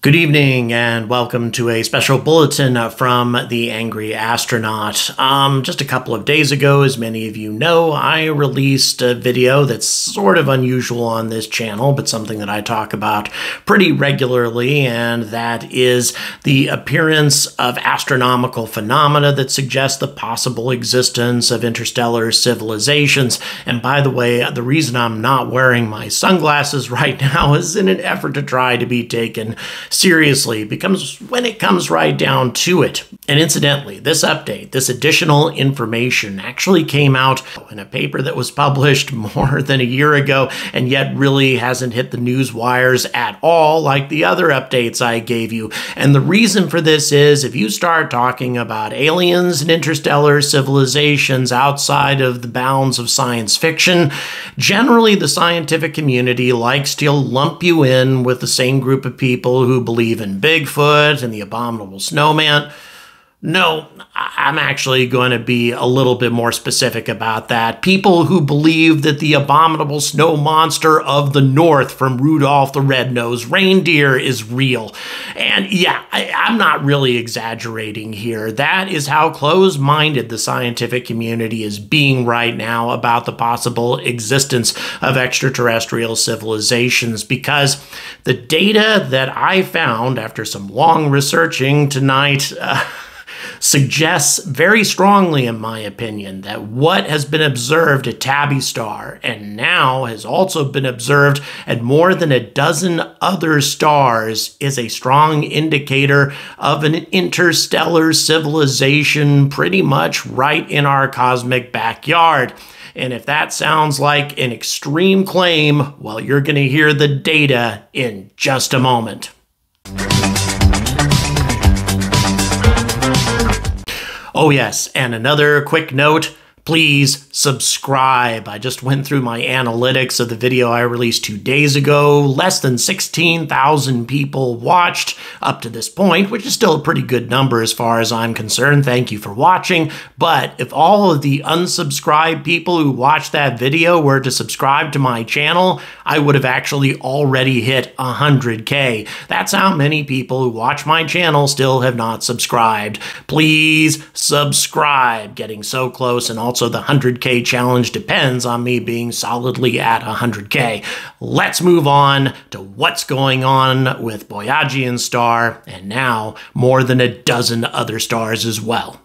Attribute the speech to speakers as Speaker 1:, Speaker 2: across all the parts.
Speaker 1: Good evening and welcome to a special bulletin from the Angry Astronaut. Um, just a couple of days ago, as many of you know, I released a video that's sort of unusual on this channel, but something that I talk about pretty regularly, and that is the appearance of astronomical phenomena that suggest the possible existence of interstellar civilizations. And by the way, the reason I'm not wearing my sunglasses right now is in an effort to try to be taken seriously becomes when it comes right down to it. And incidentally, this update, this additional information actually came out in a paper that was published more than a year ago and yet really hasn't hit the news wires at all like the other updates I gave you. And the reason for this is if you start talking about aliens and interstellar civilizations outside of the bounds of science fiction, generally the scientific community likes to lump you in with the same group of people who believe in Bigfoot and the abominable snowman. No, I'm actually going to be a little bit more specific about that. People who believe that the abominable snow monster of the north from Rudolph the Red-Nosed Reindeer is real. And yeah, I, am not really exaggerating here. That is how close-minded the scientific community is being right now about the possible existence of extraterrestrial civilizations because the data that I found after some long researching tonight... Uh, suggests very strongly, in my opinion, that what has been observed at Tabby Star and now has also been observed at more than a dozen other stars is a strong indicator of an interstellar civilization pretty much right in our cosmic backyard. And if that sounds like an extreme claim, well, you're going to hear the data in just a moment. Oh, yes, and another quick note please subscribe. I just went through my analytics of the video I released two days ago. Less than 16,000 people watched up to this point, which is still a pretty good number as far as I'm concerned. Thank you for watching. But if all of the unsubscribed people who watched that video were to subscribe to my channel, I would have actually already hit 100K. That's how many people who watch my channel still have not subscribed. Please subscribe. Getting so close and also so the 100K challenge depends on me being solidly at 100K. Let's move on to what's going on with Boyajian Star and now more than a dozen other stars as well.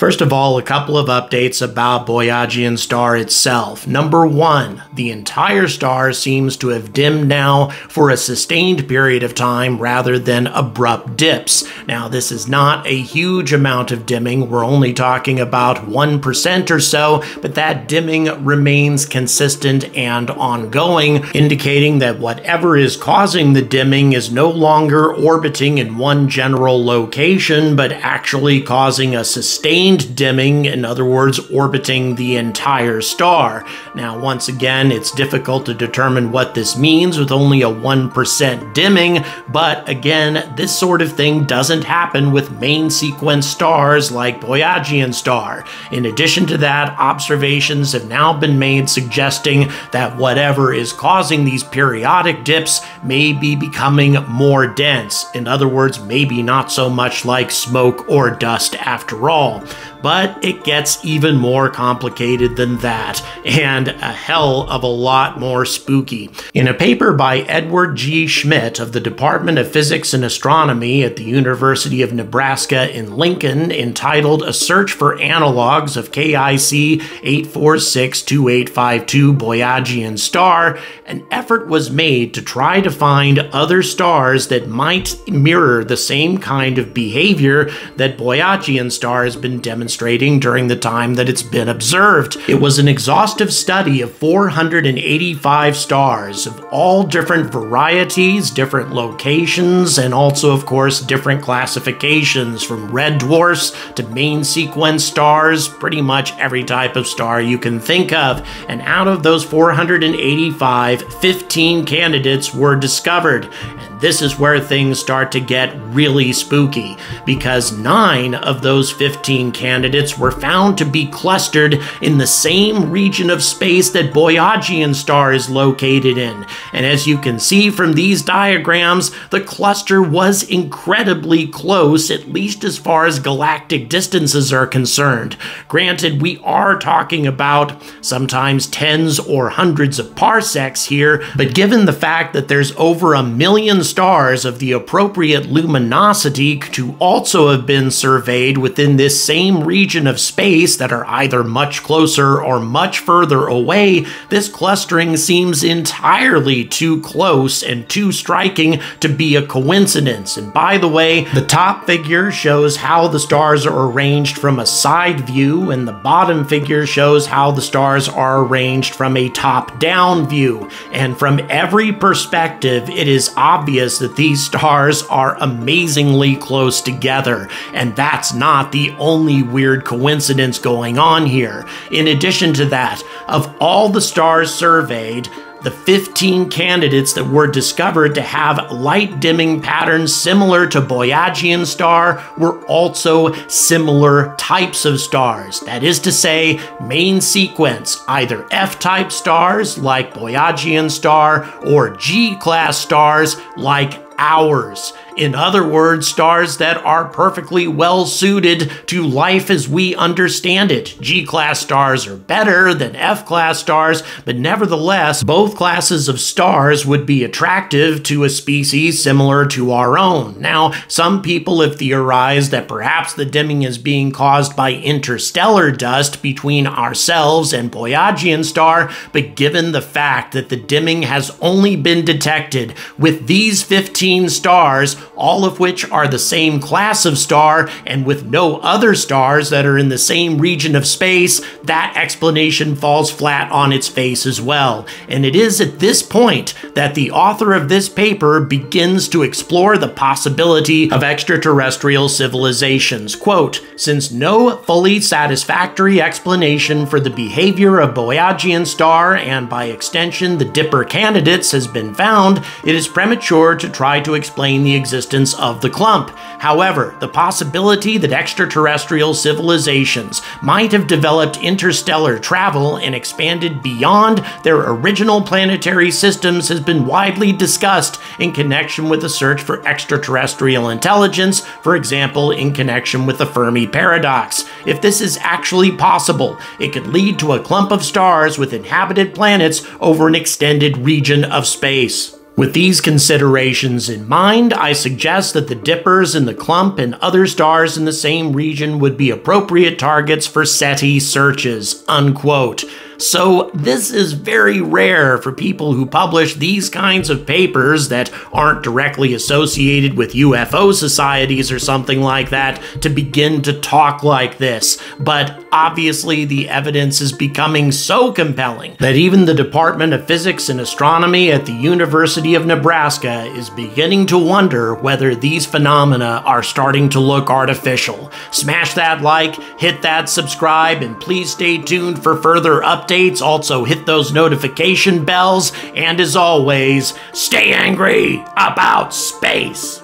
Speaker 1: First of all, a couple of updates about Boyajian Star itself. Number one, the entire star seems to have dimmed now for a sustained period of time rather than abrupt dips. Now, this is not a huge amount of dimming. We're only talking about 1% or so, but that dimming remains consistent and ongoing, indicating that whatever is causing the dimming is no longer orbiting in one general location, but actually causing a sustained dimming, in other words, orbiting the entire star. Now, once again, it's difficult to determine what this means with only a 1% dimming, but again, this sort of thing doesn't happen with main sequence stars like Boyajian Star. In addition to that, observations have now been made suggesting that whatever is causing these periodic dips may be becoming more dense. In other words, maybe not so much like smoke or dust after all. But it gets even more complicated than that, and a hell of a lot more spooky. In a paper by Edward G. Schmidt of the Department of Physics and Astronomy at the University of Nebraska in Lincoln, entitled A Search for Analogs of KIC 8462852 Boyajian Star, an effort was made to try to find other stars that might mirror the same kind of behavior that Boyajian Star has been demonstrating during the time that it's been observed. It was an exhaustive study of 485 stars of all different varieties, different locations, and also, of course, different classifications from red dwarfs to main sequence stars, pretty much every type of star you can think of. And out of those 485, 15 candidates were discovered. And this is where things start to get really spooky because nine of those 15 candidates were found to be clustered in the same region of space that Boyajian star is located in. And as you can see from these diagrams, the cluster was incredibly close, at least as far as galactic distances are concerned. Granted, we are talking about sometimes tens or hundreds of parsecs here, but given the fact that there's over a million stars of the appropriate luminosity to also have been surveyed within this same region of space that are either much closer or much further away, this clustering seems entirely too close and too striking to be a coincidence. And by the way, the top figure shows how the stars are arranged from a side view, and the bottom figure shows how the stars are arranged from a top down view. And from every perspective, it is obvious that these stars are amazingly close together. And that's not the only weird coincidence going on here. In addition to that, of all the stars surveyed, the 15 candidates that were discovered to have light dimming patterns similar to Boyajian star were also similar types of stars. That is to say, main sequence, either F-type stars like Boyajian star or G-class stars like ours. In other words, stars that are perfectly well suited to life as we understand it. G class stars are better than F class stars, but nevertheless, both classes of stars would be attractive to a species similar to our own. Now, some people have theorized that perhaps the dimming is being caused by interstellar dust between ourselves and Boyajian star, but given the fact that the dimming has only been detected with these 15 stars, all of which are the same class of star, and with no other stars that are in the same region of space, that explanation falls flat on its face as well. And it is at this point that the author of this paper begins to explore the possibility of extraterrestrial civilizations. Quote, since no fully satisfactory explanation for the behavior of Boyajian star and by extension the Dipper candidates has been found, it is premature to try to explain the existence of the clump. However, the possibility that extraterrestrial civilizations might have developed interstellar travel and expanded beyond their original planetary systems has been widely discussed in connection with the search for extraterrestrial intelligence, for example, in connection with the Fermi paradox. If this is actually possible, it could lead to a clump of stars with inhabited planets over an extended region of space. With these considerations in mind, I suggest that the Dippers in the clump and other stars in the same region would be appropriate targets for SETI searches. Unquote. So, this is very rare for people who publish these kinds of papers that aren't directly associated with UFO societies or something like that to begin to talk like this. But obviously, the evidence is becoming so compelling that even the Department of Physics and Astronomy at the University of Nebraska is beginning to wonder whether these phenomena are starting to look artificial. Smash that like, hit that subscribe, and please stay tuned for further updates. Also, hit those notification bells. And as always, stay angry about space.